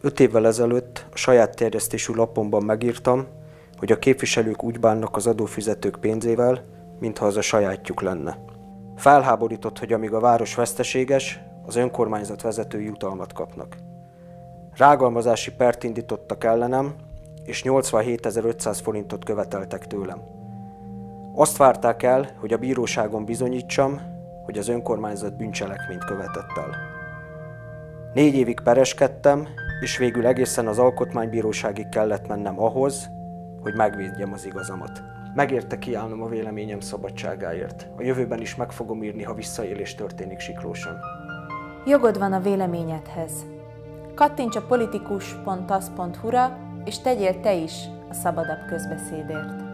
Öt évvel ezelőtt a saját terjesztésű lapomban megírtam, hogy a képviselők úgy bánnak az adófizetők pénzével, mintha az a sajátjuk lenne. Felháborított, hogy amíg a város veszteséges, az önkormányzat vezetői jutalmat kapnak. Rágalmazási pert indítottak ellenem, és 87.500 forintot követeltek tőlem. Azt várták el, hogy a bíróságon bizonyítsam, hogy az önkormányzat bűncselekményt követett el. Négy évig pereskedtem, és végül egészen az alkotmánybíróságig kellett mennem ahhoz, hogy megvédjem az igazamat. Megérte kiállnom a véleményem szabadságáért. A jövőben is meg fogom írni, ha visszaélés történik Siklóson. Jogod van a véleményedhez. Kattints a politikus.az.hu-ra, és tegyél te is a szabadabb közbeszédért.